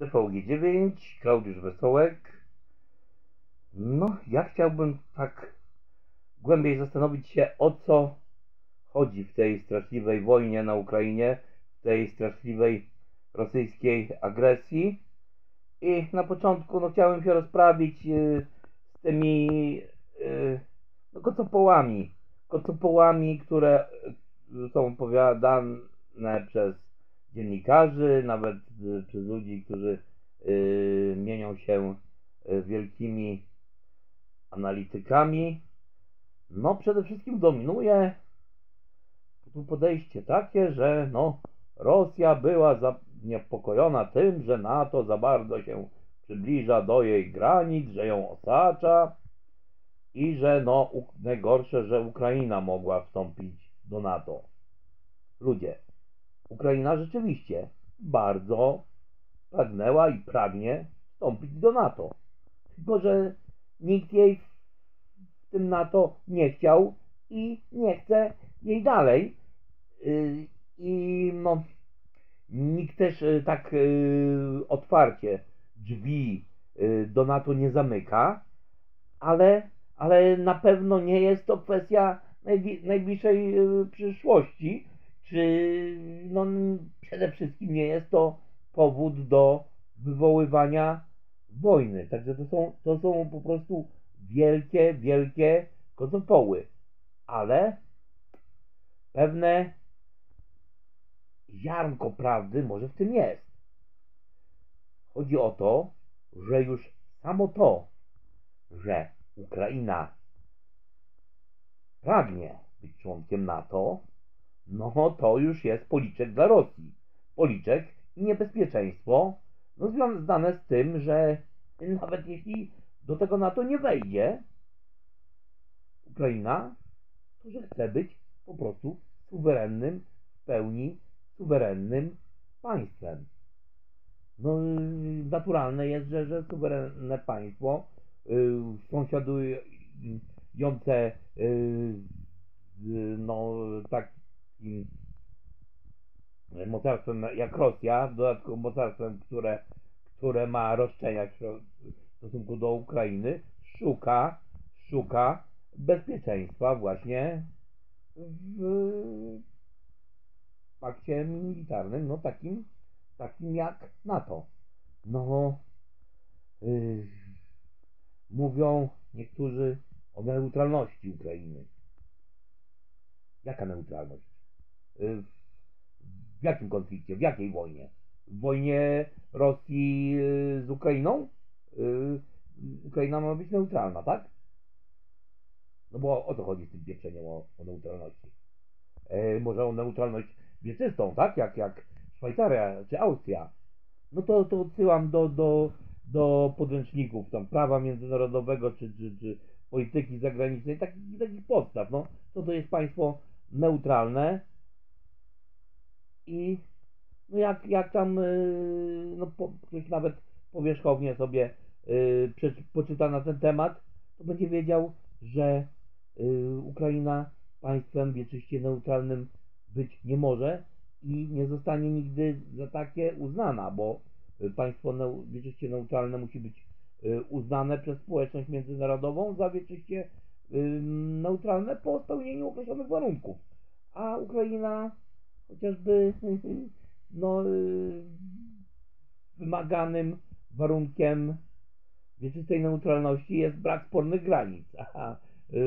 TVG9, Klaudiusz Wesołek. No, ja chciałbym tak głębiej zastanowić się, o co chodzi w tej straszliwej wojnie na Ukrainie, w tej straszliwej rosyjskiej agresji. I na początku no, chciałem się rozprawić yy, z tymi yy, no, kocopołami, kocopołami, które y, są opowiadane przez dziennikarzy, nawet y, przez ludzi, którzy y, mienią się y, wielkimi analitykami. No, przede wszystkim dominuje tu podejście takie, że no, Rosja była zaniepokojona tym, że NATO za bardzo się przybliża do jej granic, że ją osacza i że no, najgorsze, że Ukraina mogła wstąpić do NATO. Ludzie, Ukraina rzeczywiście bardzo pragnęła i pragnie wstąpić do NATO. Tylko, że nikt jej w tym NATO nie chciał i nie chce jej dalej. Y, I no, nikt też y, tak y, otwarcie drzwi do NATO nie zamyka, ale, ale na pewno nie jest to kwestia najbliższej przyszłości, czy no, przede wszystkim nie jest to powód do wywoływania wojny. Także to są, to są po prostu wielkie, wielkie kotopoły. Ale pewne ziarnko prawdy może w tym jest. Chodzi o to, że już samo to, że Ukraina pragnie być członkiem NATO, no to już jest policzek dla Rosji. Policzek i niebezpieczeństwo no, związane z tym, że nawet jeśli do tego NATO nie wejdzie Ukraina, to że chce być po prostu suwerennym, w pełni suwerennym państwem. No, naturalne jest, że, że suwerenne państwo yy, sąsiadujące yy, no, tak takim mocarstwem jak Rosja, w dodatku mocarstwem, które, które ma roszczenia w stosunku do Ukrainy, szuka, szuka bezpieczeństwa właśnie w pakcie militarnym, no takim, takim jak NATO. No, yy, mówią niektórzy o neutralności Ukrainy. Jaka neutralność? Y, w jakim konflikcie, w jakiej wojnie? W wojnie Rosji y, z Ukrainą? Y, Ukraina ma być neutralna, tak? No bo o to chodzi z tym pieprzeniem o, o neutralności. E, może o neutralność wieczystą, tak? Jak, jak Szwajcaria czy Austria. No to, to odsyłam do, do, do podręczników tam prawa międzynarodowego czy, czy, czy polityki zagranicznej, takich, takich podstaw. No, to to jest państwo neutralne, i no jak, jak tam yy, no, po, ktoś nawet powierzchownie sobie yy, poczyta na ten temat, to będzie wiedział, że yy, Ukraina państwem wieczyście neutralnym być nie może i nie zostanie nigdy za takie uznana, bo państwo neu, wieczyście neutralne musi być uznane przez społeczność międzynarodową za wieczyście neutralne po spełnieniu określonych warunków. A Ukraina chociażby no, y, wymaganym warunkiem wieczystej neutralności jest brak spornych granic. A yy,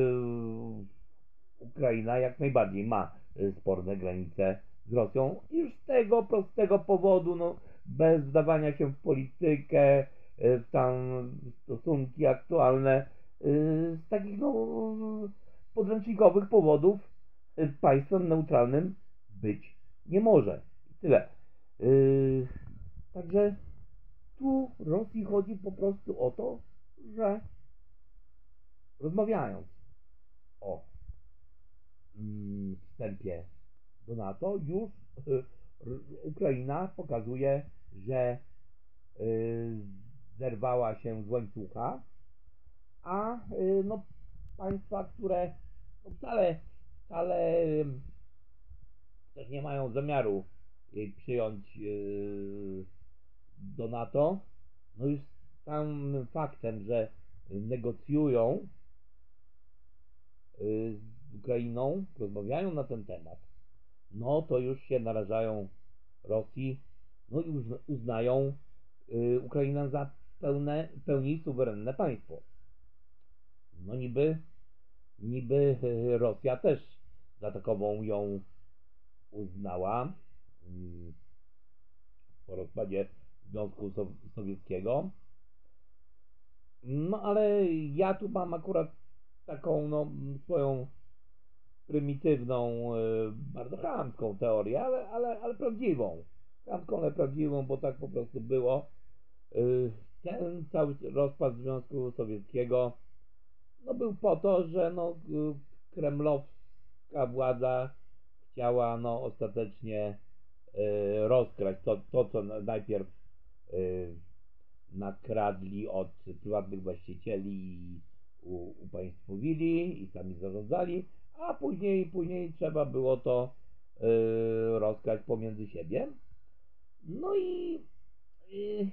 Ukraina jak najbardziej ma y, sporne granice z Rosją już z tego prostego powodu, no, bez wdawania się w politykę, y, w tam stosunki aktualne, z takich no, podręcznikowych powodów państwem neutralnym być nie może. I tyle. Yy, także tu Rosji chodzi po prostu o to, że rozmawiając o mm, wstępie do NATO, już yy, Ukraina pokazuje, że yy, zerwała się z łańcucha, a yy, no, państwa, które no, wcale, wcale też nie mają zamiaru jej przyjąć yy, do NATO, no już samym faktem, że negocjują y, z Ukrainą, rozmawiają na ten temat, no to już się narażają Rosji, no i uzna- uznają y, Ukrainę za pełne, pełni suwerenne państwo. No niby, niby y, Rosja też za takową ją uznała mm, po rozpadzie Związku Sow- Sowieckiego. No ale ja tu mam akurat taką no, swoją prymitywną, y, bardzo chamską teorię, ale, ale, ale prawdziwą. Chamską, ale prawdziwą, bo tak po prostu było. Y, Ten cały rozpad Związku Sowieckiego no, był po to, że no, y, kremlowska władza chciała no, ostatecznie y, rozkraść to, to co na- najpierw y, nakradli od prywatnych właścicieli i u- upaństwowili i sami zarządzali, a później, później trzeba było to y, rozkraść pomiędzy siebie. No i y,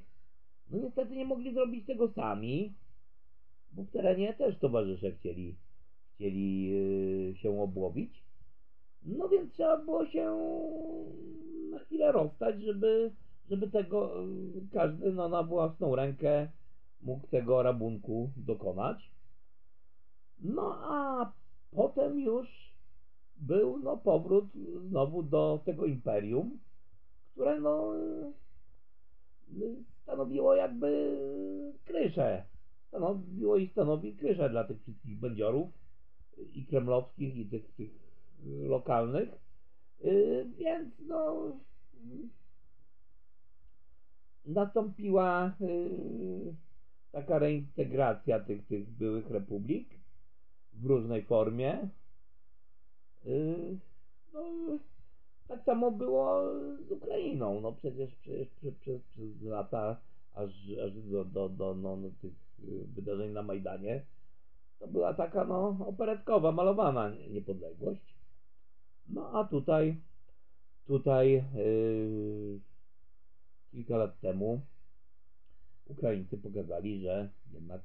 no niestety nie mogli zrobić tego sami, bo w terenie też towarzysze chcieli, chcieli y, się obłowić. No więc trzeba było się na chwilę rozstać, żeby, żeby tego y, każdy no, na własną rękę mógł tego rabunku dokonać. No a potem już był no, powrót znowu do tego imperium, które no, stanowiło jakby kryszę. Stanowiło i stanowi kryszę dla tych wszystkich bandziorów i kremlowskich i tych, tych lokalnych. Y, Więc no nastąpiła y, taka reintegracja tych, tych byłych republik w różnej formie. Y, No, tak samo było z Ukrainą. No przecież, przez, przez, przez lata, aż, aż do, do, do no, no, tych wydarzeń na Majdanie, to była taka no, operetkowa, malowana niepodległość. No a tutaj, tutaj yy, kilka lat temu Ukraińcy pokazali, że jednak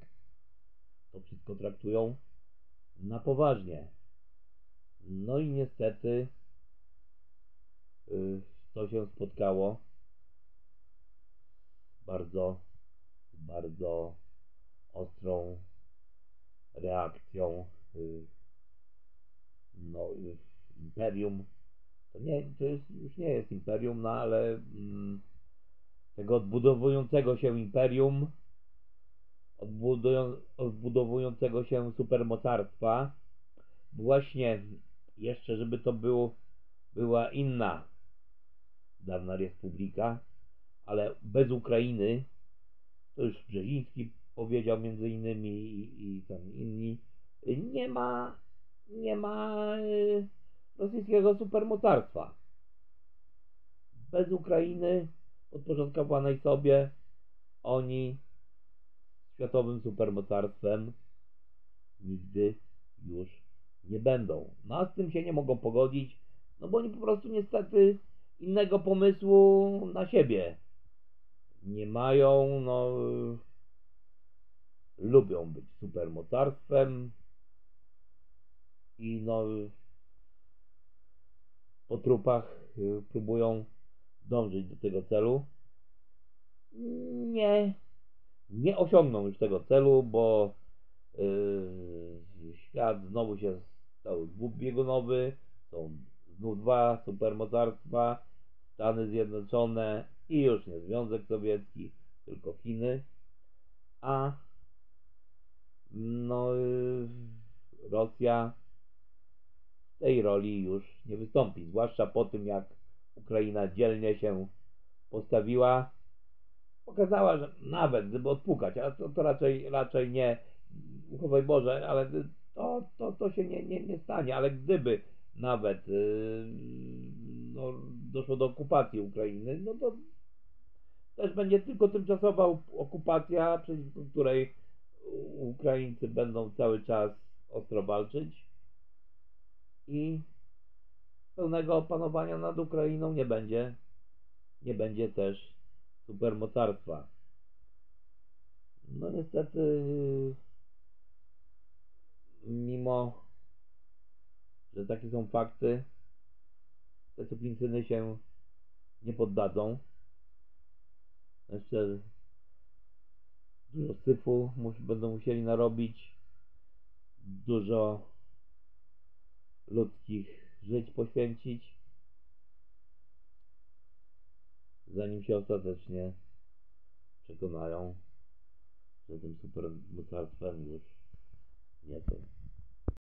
to wszystko traktują na poważnie. No i niestety yy, to się spotkało bardzo, bardzo ostrą reakcją yy, no, yy, imperium. To, nie, to jest, już nie jest imperium, no ale mm, tego odbudowującego się imperium, odbudowującego się supermocarstwa, właśnie jeszcze, żeby to było, była inna dawna republika, ale bez Ukrainy, to już Brzeziński powiedział między innymi i, i tam inni, nie ma, nie ma y, rosyjskiego supermocarstwa. Bez Ukrainy podporządkowanej sobie oni światowym supermocarstwem nigdy już nie będą. No a z tym się nie mogą pogodzić, no bo oni po prostu niestety innego pomysłu na siebie nie mają, no lubią być supermocarstwem i no po trupach y, próbują dążyć do tego celu. Nie, nie osiągną już tego celu, bo yy, świat znowu się stał dwubiegunowy, są znów dwa supermocarstwa, Stany Zjednoczone i już nie Związek Sowiecki, tylko Chiny, a no yy, Rosja tej roli już nie wystąpi, zwłaszcza po tym jak Ukraina dzielnie się postawiła, pokazała, że nawet gdyby odpukać, a to, to raczej, raczej nie, uchowaj Boże, ale to, to, to się nie, nie, nie stanie, ale gdyby nawet yy, no, doszło do okupacji Ukrainy, no to też będzie tylko tymczasowa okupacja, przeciwko której Ukraińcy będą cały czas ostro walczyć i pełnego opanowania nad Ukrainą nie będzie. Nie będzie też supermocarstwa. No niestety, mimo że takie są fakty, te suplicyny się nie poddadzą. Jeszcze dużo syfu będą musieli narobić, dużo ludzkich żyć poświęcić, zanim się ostatecznie przekonają, że tym supermocarstwem już nie są.